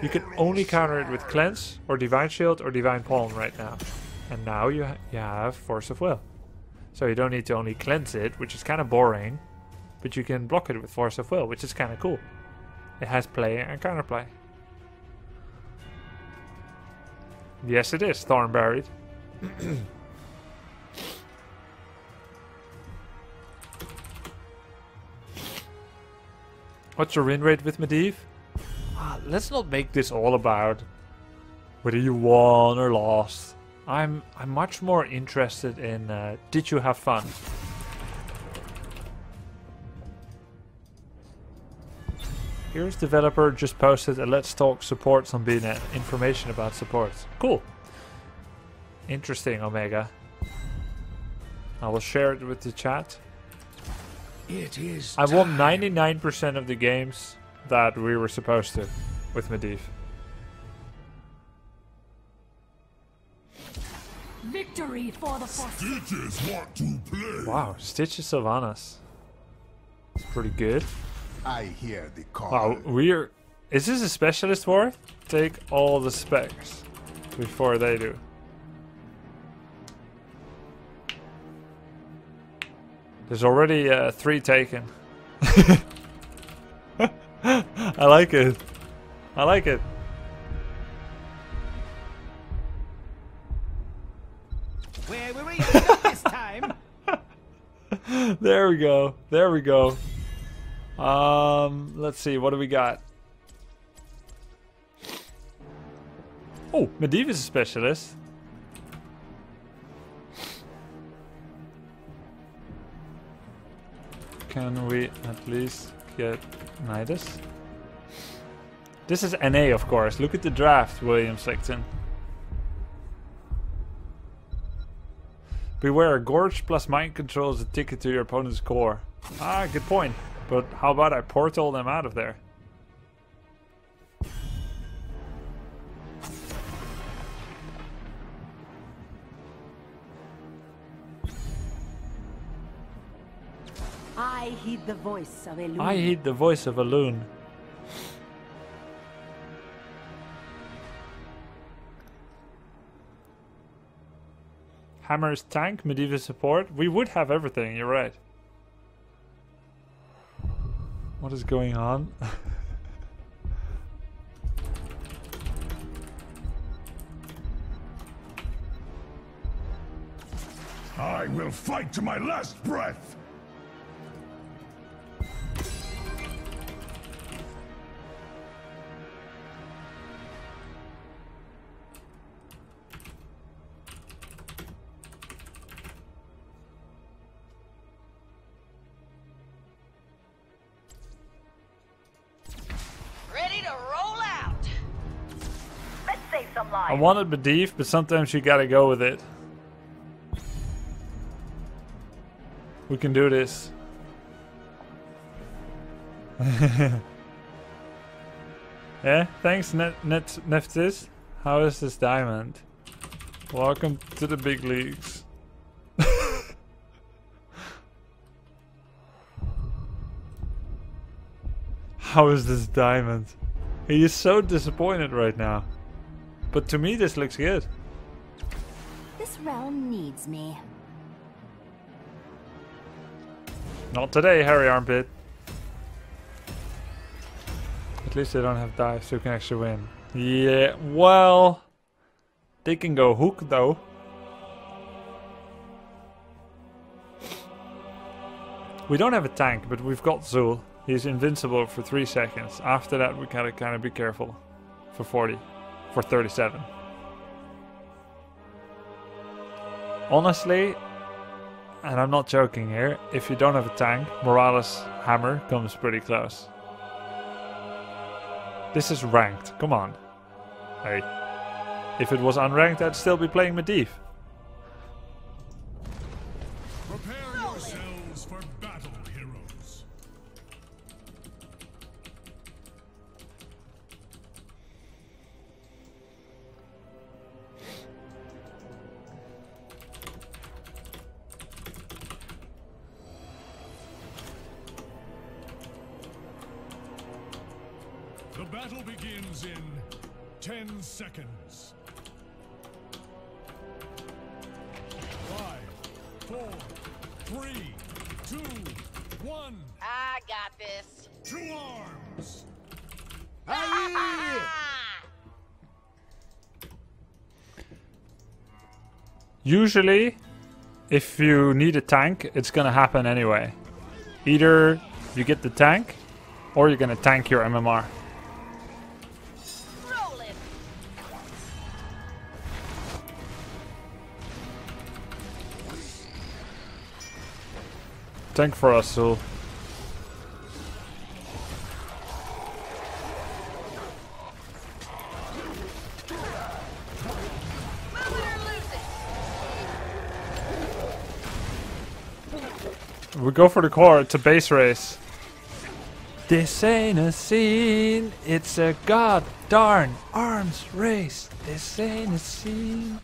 You can only counter it with Cleanse, or Divine Shield, or Divine Palm right now. And now you, ha you have Force of Will. So you don't need to only cleanse it, which is kind of boring, but you can block it with Force of Will, which is kind of cool. It has play and counterplay. Yes, it is Thorn Buried. What's your win rate with Medivh? Ah, let's not make this all about whether you won or lost. I'm I'm much more interested in uh, did you have fun? Here's developer just posted a let's talk supports on BNet. Information about supports. Cool. Interesting, Omega. I will share it with the chat. It is. I won 99% of the games that we were supposed to with Medivh. Victory for the Force. Stitches want to play. Wow, Stitches Sylvanas. It's pretty good. I hear the call. Wow, we're... Is this a specialist war? Take all the specs before they do. There's already uh, three taken. I like it. I like it. Where were we this time? there we go. There we go. Um, let's see. What do we got? Oh, Medivh is a specialist. Can we at least get Nidus? This is NA, of course. Look at the draft, William Sexton. Beware, Gorge plus Mind Control is a ticket to your opponent's core. Ah, good point. But how about I portal them out of there? I heed the voice of Elune. I heed the voice of a loon. Hammer's tank, medieval support. We would have everything, you're right. What is going on? I will fight to my last breath. Wanted Medivh, but sometimes you gotta go with it. We can do this. yeah, thanks Net Net Neftis. How is this diamond? Welcome to the big leagues. How is this diamond? He is so disappointed right now. But to me this looks good. This realm needs me. Not today, Harry Armpit. At least they don't have dives, so you can actually win. Yeah, well... They can go hook, though. We don't have a tank, but we've got Xul. He's invincible for 3 seconds. After that, we gotta kind of be careful. For 40. For 37. Honestly, and I'm not joking here, if you don't have a tank, Morales Hammer comes pretty close. This is ranked, come on. Hey. If it was unranked, I'd still be playing Medivh. Three, two, one. I got this. To arms! Usually, if you need a tank, it's gonna happen anyway. Either you get the tank, or you're gonna tank your MMR. Tank for us, it. We go for the core. It's a base race. This ain't a scene. It's a god darn arms race. This ain't a scene.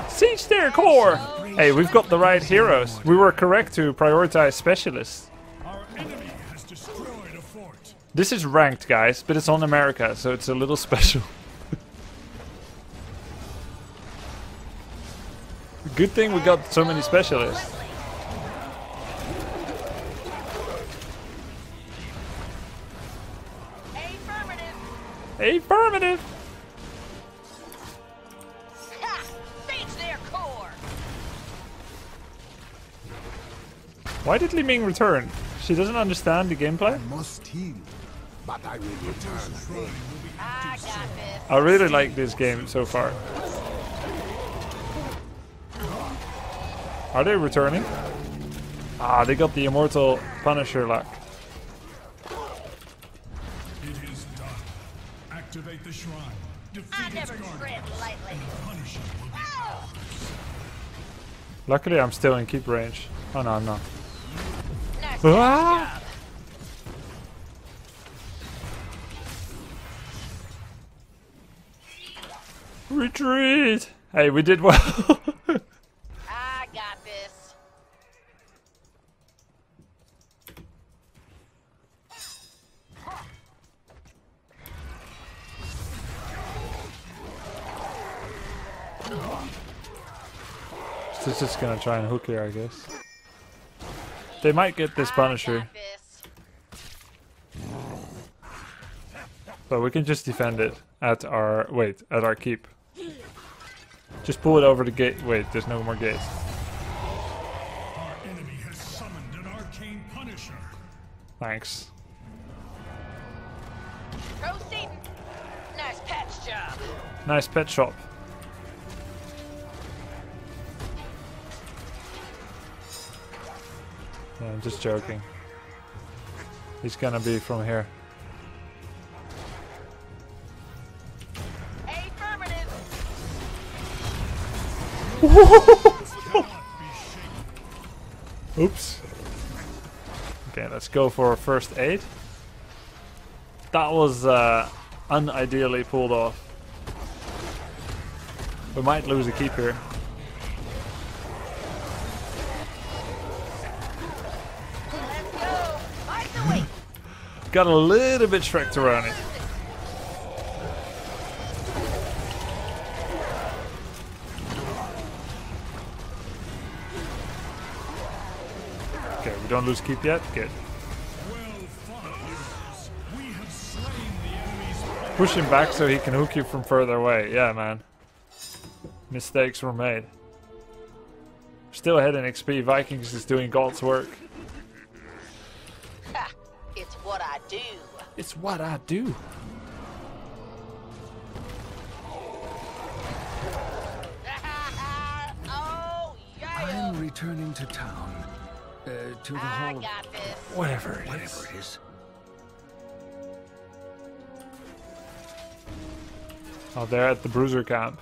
Core. Siege their core! Hey, we've got the right heroes. We were correct to prioritize specialists. Our enemy has destroyed a fort. This is ranked, guys, but it's on America, so it's a little special. Good thing we got so many specialists. Affirmative. Affirmative! Why did Li Ming return? She doesn't understand the gameplay? I must heal, but I will return. I got this. I really like this game so far. Are they returning? Ah, they got the Immortal Punisher luck. It is done. Activate the shrine. Defeat I its never guardians. tread lightly. Punish will be! Luckily, I'm still in keep range. Oh no, I'm not. Ah! Retreat! Hey, we did well. I got this. She's just gonna try and hook here, I guess. They might get this Punisher, this. but we can just defend it at our wait at our keep. Just pull it over the gate. Wait, there's no more gates. Our enemy has summoned an arcane punisher. Thanks. Proceeding. Nice patch job. Nice pet shop. Yeah, I'm just joking. He's gonna be from here. Oops. Okay, let's go for a first aid. That was uh, unideally pulled off. We might lose a keep here. Got a little bit Shrek around it. Okay, we don't lose keep yet. Good. Push him back so he can hook you from further away. Yeah, man. Mistakes were made. Still ahead in XP. Vikings is doing God's work. It's what I do. oh. I'm returning to town. Uh, to the I hall. got this. Whatever it Whatever is. it is. Oh, they're at the Bruiser camp.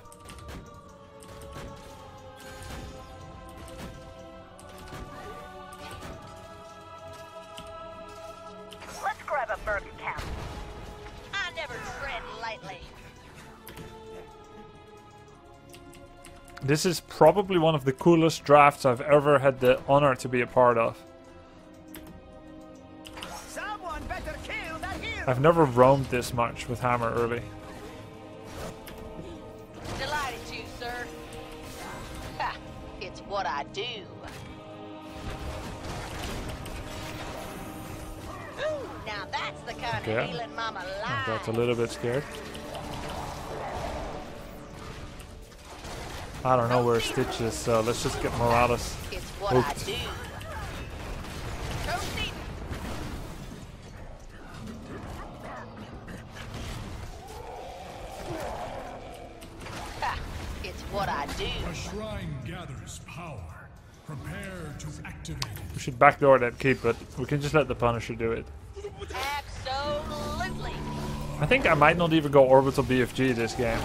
This is probably one of the coolest drafts I've ever had the honor to be a part of. Someone better kill that hero. I've never roamed this much with Hammer early. Delighted to, sir. Ha! It's what I do. Ooh, now that's the kind Okay. of healing mama I got a little bit scared. I don't know where Stitch is, so let's just get Morales. It's what Hooked. I do. Proceed. Ha! It's what I do. A shrine gathers power. Prepare to activate. We should backdoor that keep, but we can just let the Punisher do it. Absolutely. I think I might not even go Orbital BFG this game.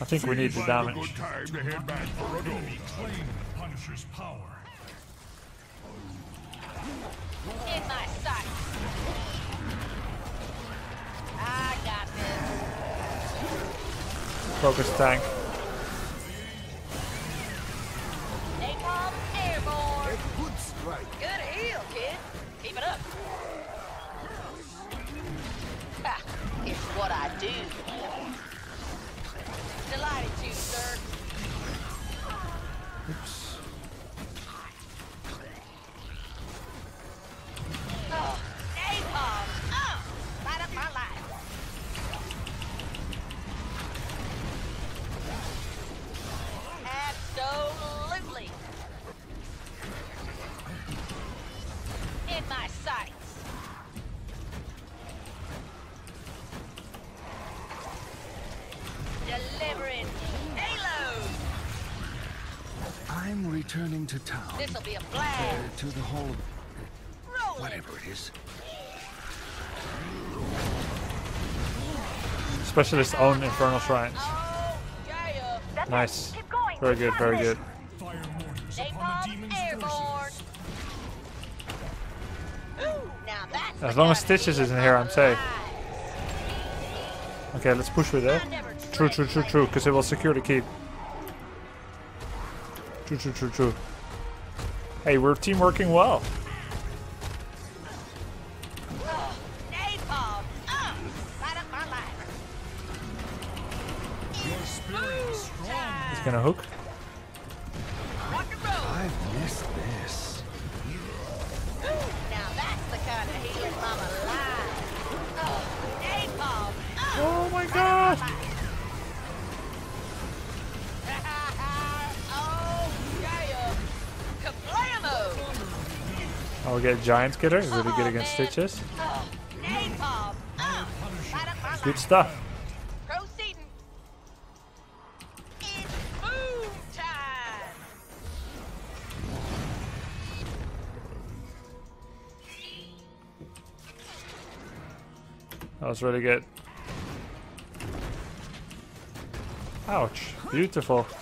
I think we need the Seems like a damage. good time to head back a enemy claim the Punisher's power. In my sight. I got this. Focus tank. Napalm airborne. Good strike. To town. This'll be a Uh, blast. to the hall of Rolling. whatever it is. Specialist own Infernal Shrines. Oh, yeah. Nice. Keep going. Very good, very good. Fire mortars upon the Napalm demon's airborne. forces. Ooh, now that's As long as Stitches isn't here, I'm safe. Okay, let's push with it. True, true, true, true, because it will secure the keep. True, true, true, true. Hey, we're team working well. Gonna light get Giant Killer. Really good against. Stitches. Oh, napalm. Light up my Good stuff. Proceeding. It's boom time. That was really good. Ouch. Beautiful.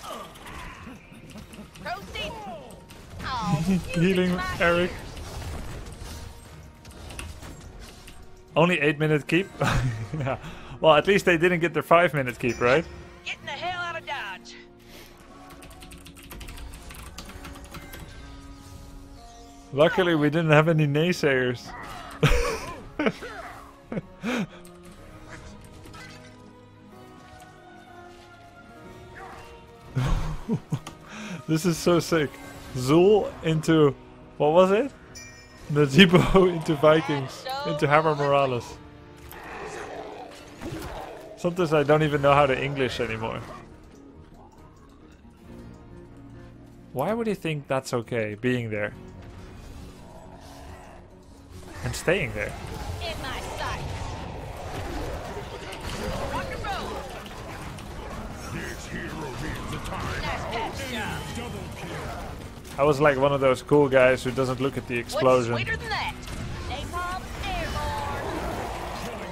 Oh, Healing music to my Eric. Only 8 minute keep? yeah. Well, at least they didn't get their 5 minute keep, right? Getting the hell out of Dodge. Luckily, we didn't have any naysayers. this is so sick. Xul into. What was it? The into Vikings. Into Hammer Morales. Sometimes I don't even know how to English anymore. Why would he think that's okay, being there? And staying there? I was like one of those cool guys who doesn't look at the What's explosion. sweeter than that? Napalm airborne.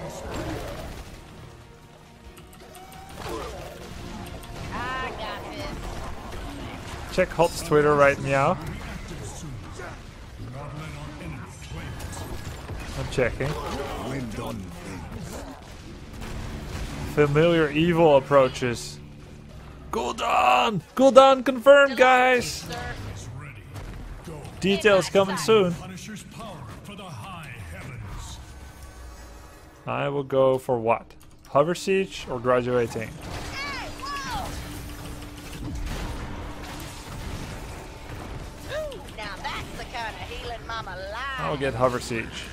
I got this. Check HotS Twitter right meow. Active soon. Do not let our enemy claim it. I'm checking. When done things. Familiar evil approaches. Gul'dan! Gul'dan confirmed, guys! Details coming soon. Punisher's power for the high heavens. I will go for what? Hover Siege or Graduating? Hey, whoa! Ooh, now that's the kind of healing mama likes. I'll get Hover Siege.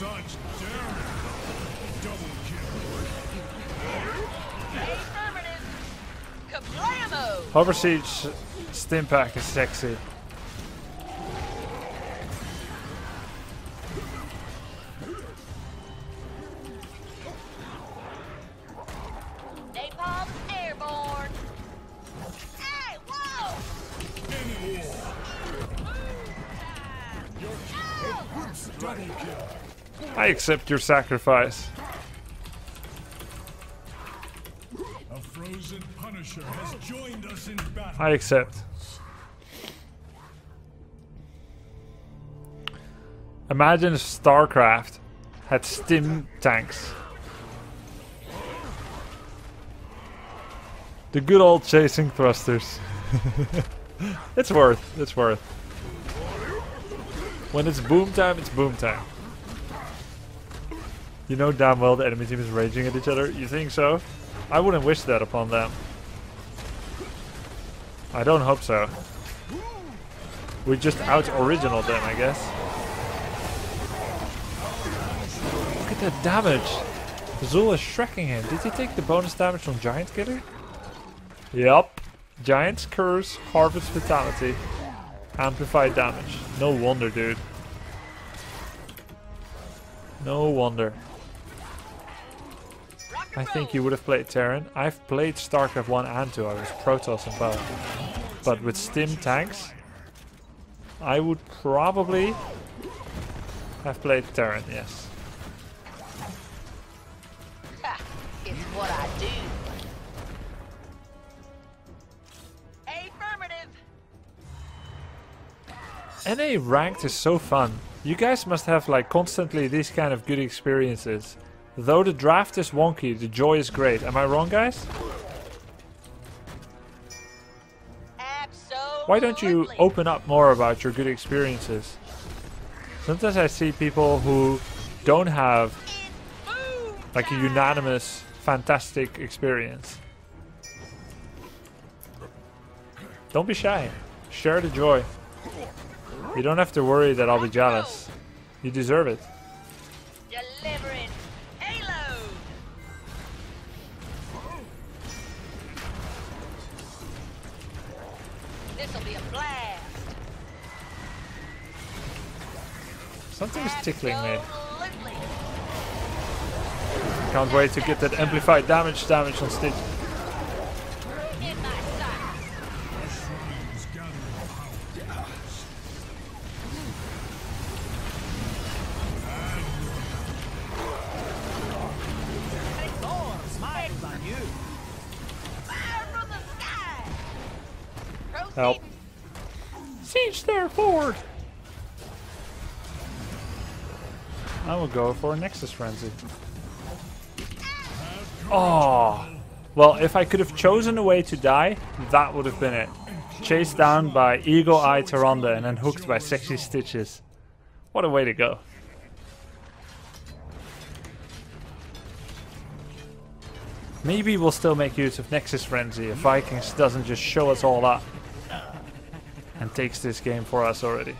Such daring. Double kill. Affirmative. Kablamo! Hover Siege Stim Pack is sexy. Accept your sacrifice. A frozen Punisher has joined us in battle. I accept. Imagine if StarCraft had stim tanks. The good old chasing thrusters. it's worth. It's worth. When it's boom time, it's boom time. You know damn well the enemy team is raging at each other. You think so? I wouldn't wish that upon them. I don't hope so. We just out original them, I guess. Look at that damage. Xul is shrekking him. Did he take the bonus damage from Giant Killer? Yep. Giant's Curse, Harvest Vitality, Amplified damage. No wonder, dude. No wonder. I think you would have played Terran. I've played StarCraft 1 and 2. I was Protoss and both. But with Stim tanks, I would probably have played Terran, yes. Ha, it's what I do. Affirmative. NA ranked is so fun. You guys must have like constantly these kind of good experiences. Though the draft is wonky, the joy is great. Am I wrong, guys? Absolutely. Why don't you open up more about your good experiences? Sometimes I see people who don't have like a unanimous fantastic experience. Don't be shy. Share the joy. You don't have to worry that I'll be jealous. You deserve it. Tickling me. Can't wait to get that amplified damage damage on Stitch. In my sight. Shrines gathering power. Thor smiles on you. Fire from the sky. Proceed. Help. Siege there forward! I will go for a Nexus Frenzy. Oh! Well, if I could have chosen a way to die, that would have been it. Chased down by Eagle Eye Tyrande and then hooked by Sexy Stitches. What a way to go. Maybe we'll still make use of Nexus Frenzy if Vikings doesn't just show us all up and takes this game for us already.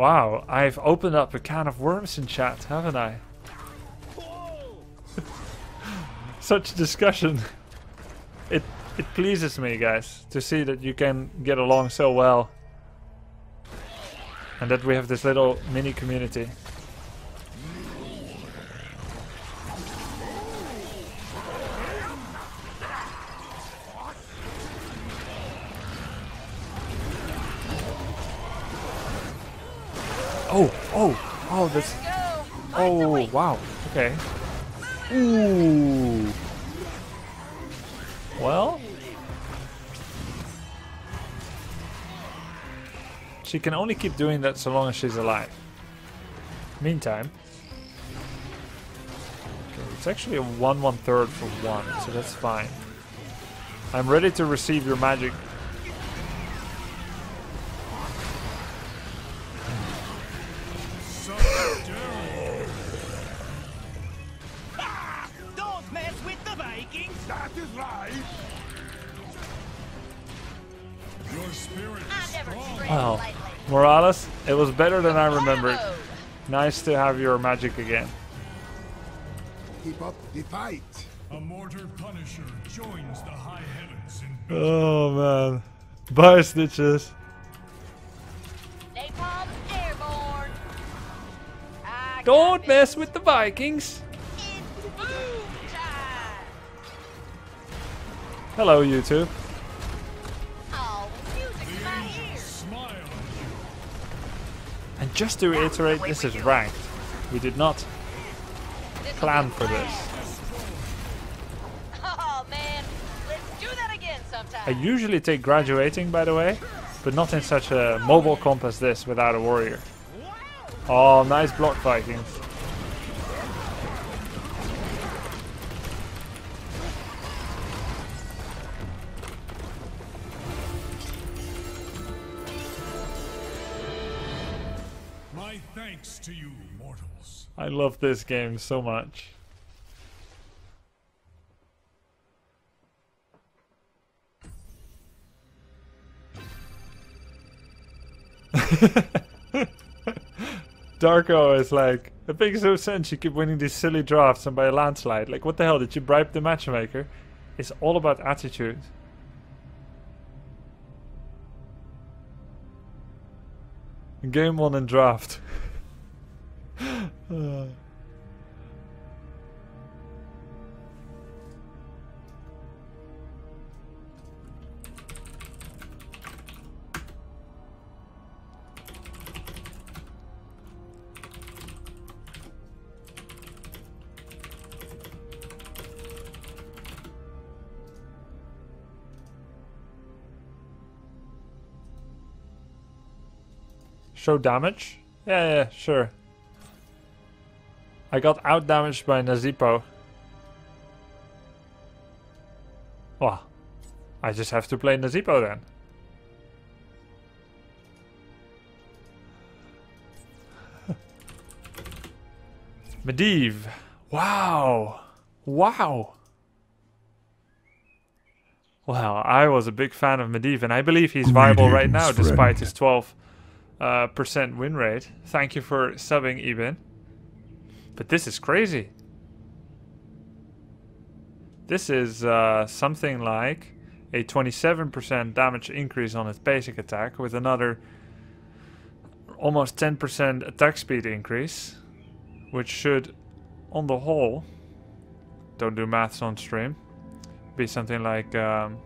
Wow, I've opened up a can of worms in chat, haven't I? Such discussion. It it pleases me, guys, to see that you can get along so well. And that we have this little mini community. Oh, oh, oh, this. Oh, wow. Okay. Ooh. Well. She can only keep doing that so long as she's alive. Meantime. Okay, it's actually a 1 1 third for 1, so that's fine. I'm ready to receive your magic. Is never strong. trained Wow. Morales, it was better than I remembered. Nice to have your magic again. Keep up the fight. A mortar punisher joins the high heavens in Oh man. Bye, Stitches. Napalm airborne. I Don't mess with the Vikings. It's boom time. Hello, YouTube. And just to reiterate, this is ranked. We did not plan for this. Oh man, let's do that again sometime. I usually take graduating, by the way, but not in such a mobile comp as this without a warrior. Oh, nice block, Vikings. I love this game so much. Darko is like, it makes no sense you keep winning these silly drafts and by a landslide. Like, what the hell? Did you bribe the matchmaker? It's all about attitude. Game one and draft. Show damage? Yeah, yeah, sure. I got out damaged by Nazeebo. Well, I just have to play Nazeebo then. Medivh. Wow. Wow. Well, I was a big fan of Medivh, and I believe he's viable right now, despite friend. his 12 uh, percent win rate. Thank you for subbing, Eben. But this is crazy. This is uh, something like a 27% damage increase on its basic attack with another almost 10% attack speed increase, which should, on the whole, don't do maths on stream, be something like um,